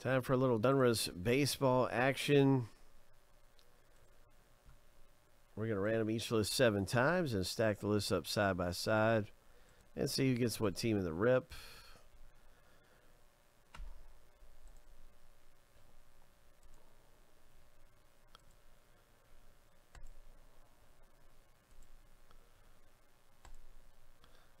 Time for a little Donruss baseball action. We're going to random each list seven times and stack the lists up side by side and see who gets what team in the rip.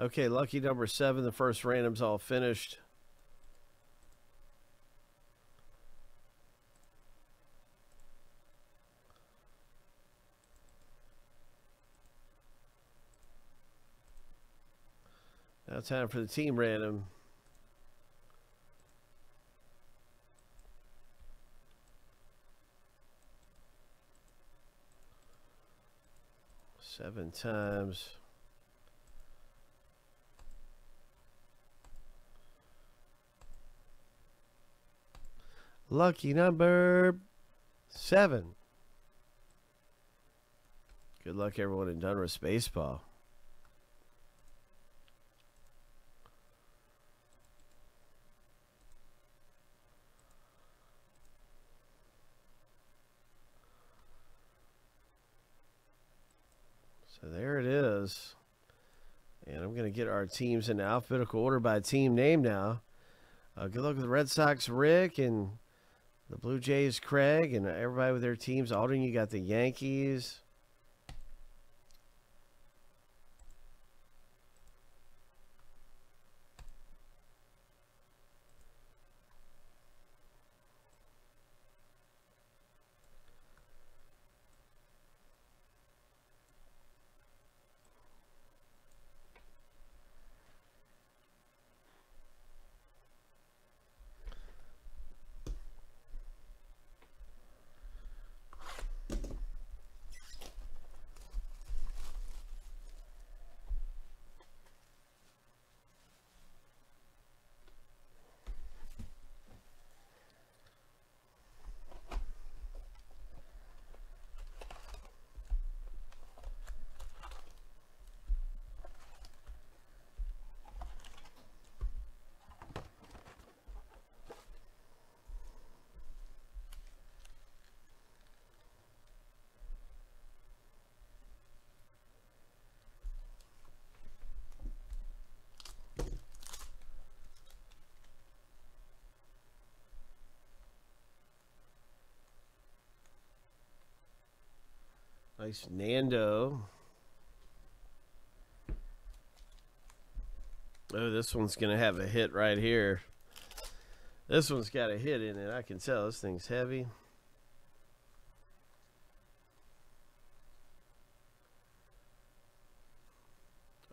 Okay, lucky number seven. The first random's all finished. Now time for the team random. Seven times. Lucky number seven. Good luck, everyone in Donruss Baseball. So there it is. And I'm going to get our teams in alphabetical order by team name now. Uh, good luck with the Red Sox, Rick, and the Blue Jays, Craig, and everybody with their teams. Alden, you got the Yankees. Nice Nando. Oh, this one's going to have a hit right here. This one's got a hit in it. I can tell this thing's heavy.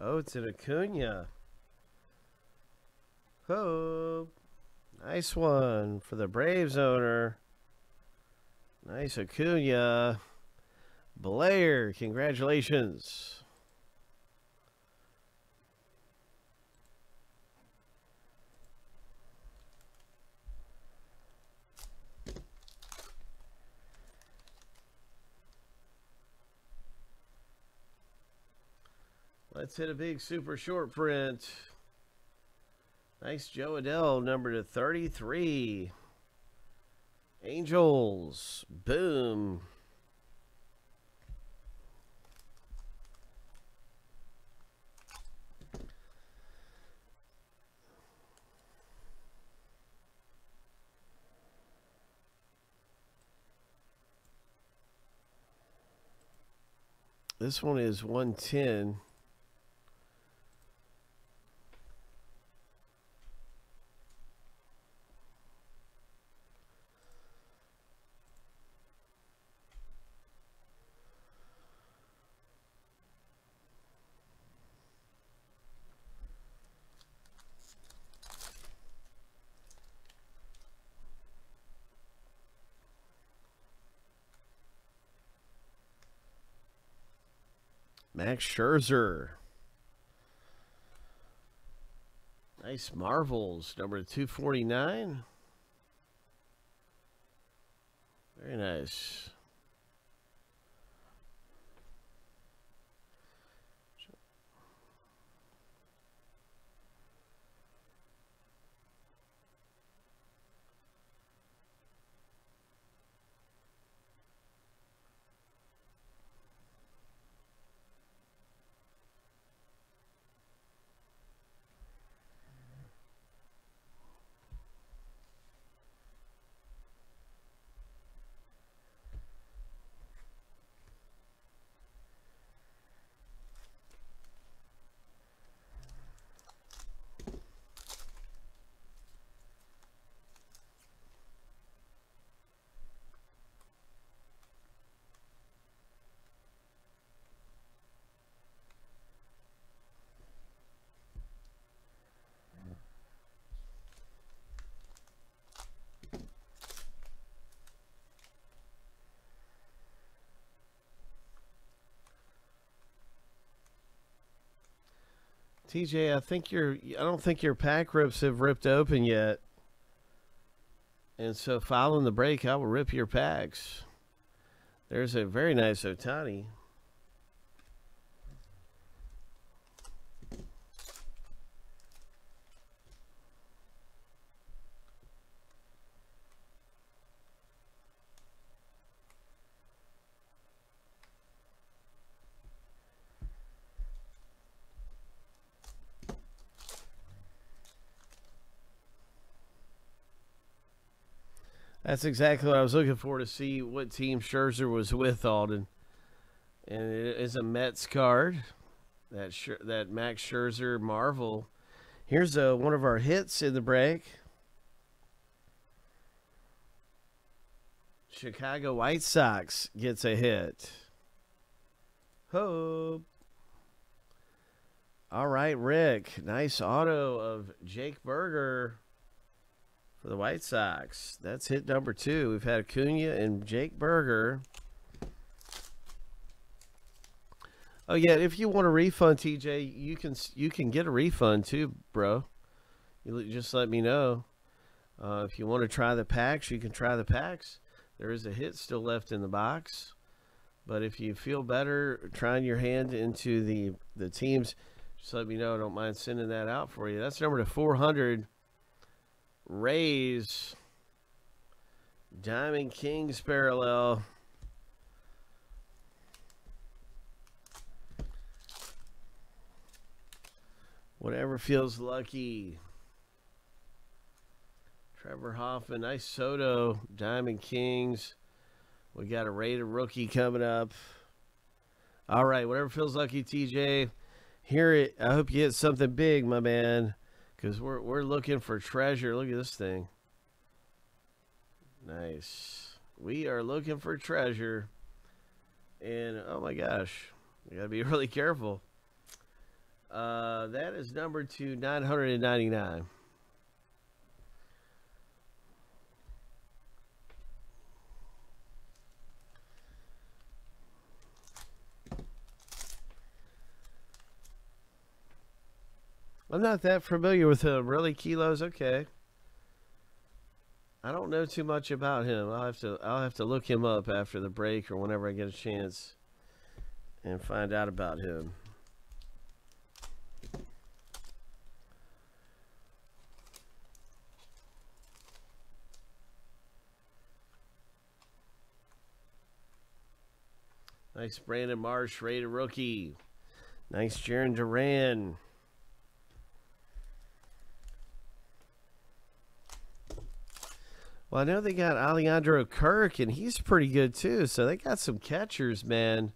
Oh, it's an Acuna. Oh, nice one for the Braves owner. Nice Acuna. Blair, congratulations. Let's hit a big super short print. Nice Jo Adell, number to 33. Angels. Boom. This one is 110. Max Scherzer. Nice Marvels, number 249. Very nice. TJ, I think your I don't think your pack rips have ripped open yet. And so following the break, I will rip your packs. There's a very nice Ohtani. That's exactly what I was looking for to see what team Scherzer was with, Alden. And it is a Mets card. That that Max Scherzer Marvel. Here's a, uh, one of our hits in the break. Chicago White Sox gets a hit. Hope. All right, Rick. Nice auto of Jake Burger for the White Sox. That's hit number two. We've had Acuna and Jake Burger. Oh yeah, if you want a refund, TJ, you can you can get a refund too, bro. You just let me know. Uh, if you want to try the packs, you can try the packs. There is a hit still left in the box, but if you feel better trying your hand into the the teams, just let me know. I don't mind sending that out for you. That's number to 400. Rays. Diamond Kings parallel. Whatever feels lucky. Trevor Hoffman, nice Soto, Diamond Kings. We got a rated rookie coming up. All right, whatever feels lucky, TJ. Hear it. I hope you get something big, my man. Because we're, we're looking for treasure. Look at this thing. Nice. We are looking for treasure. And, oh my gosh. You got to be really careful. Uh, that is number two, 999. I'm not that familiar with him. Really, kilos? Okay. I don't know too much about him. I'll have to I'll have to look him up after the break or whenever I get a chance and find out about him. Nice Brandon Marsh, rated rookie. Nice Jarren Duran. Well, I know they got Alejandro Kirk, and he's pretty good too. So they got some catchers, man.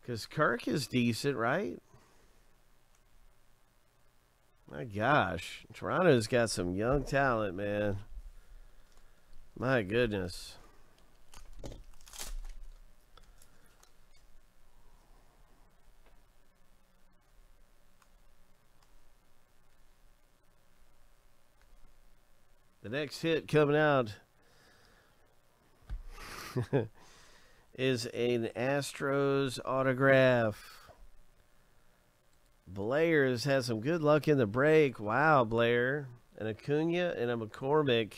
Because Kirk is decent, right? My gosh. Toronto's got some young talent, man. My goodness. The next hit coming out is an Astros autograph. Blair has had some good luck in the break. Wow, Blair. And Acuna and a McCormick.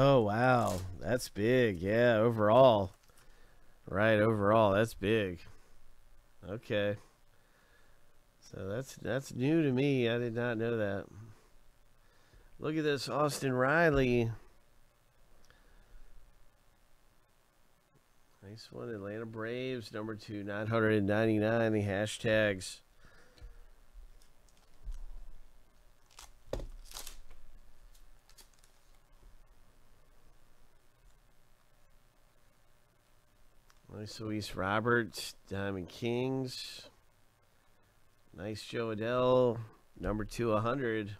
Oh wow, that's big. Yeah, overall. Right, overall, that's big. Okay. So that's that's new to me. I did not know that. Look at this Austin Riley. Nice one, Atlanta Braves, number two, 999, the hashtags. Nice Luis Roberts, Diamond Kings. Nice Jo Adell, number 200.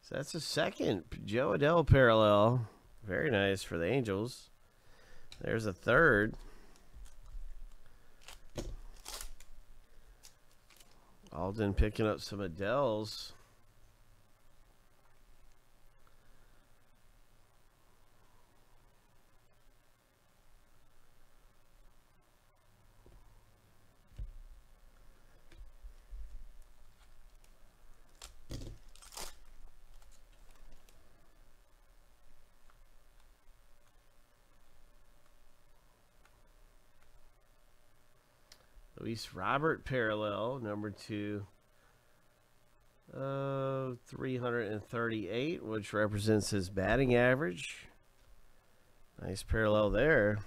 So that's a second Jo Adell parallel. Very nice for the Angels. There's a third. Alden picking up some Adell's. Luis Robert parallel, number two. Uh, 338, which represents his batting average. Nice parallel there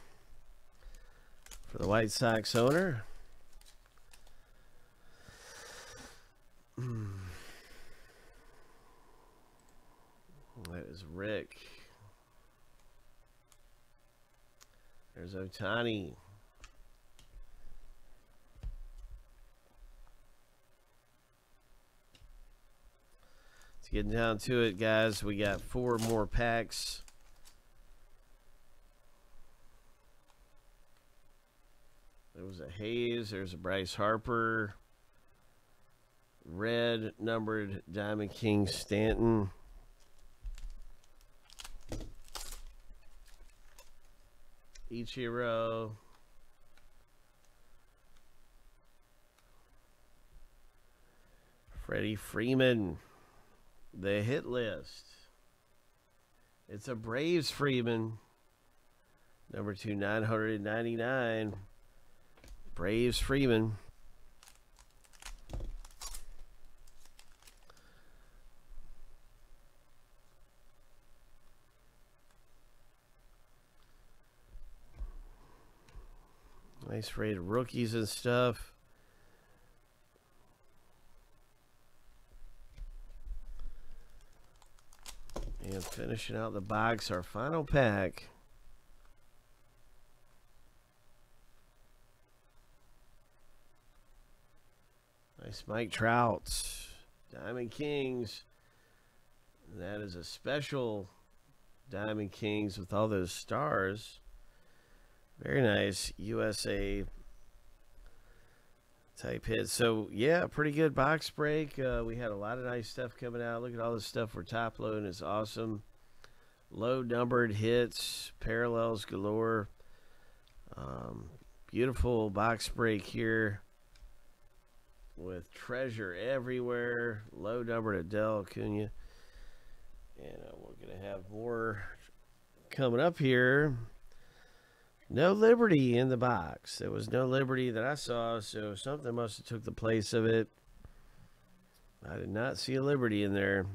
for the White Sox owner. That is Rick. There's Ohtani. getting down to it, guys. We got four more packs. There was a Hayes. There's a Bryce Harper. Red numbered Diamond King Stanton. Ichiro. Freddie Freeman the hit list. It's a Braves Freeman. Number two, 999. Braves Freeman. Nice rated rookies and stuff. And finishing out the box, our final pack. Nice Mike Trout. Diamond Kings. That is a special Diamond Kings with all those stars. Very nice. USA type hit. So yeah, pretty good box break. Uh, we had a lot of nice stuff coming out. Look at all the stuff we're top loading. It's awesome. Low numbered hits, parallels galore. Um, beautiful box break here with treasure everywhere. Low numbered Adell Acuna. And uh, we're going to have more coming up here. No Liberty in the box. There was no Liberty that I saw, so something must have took the place of it. I did not see a Liberty in there.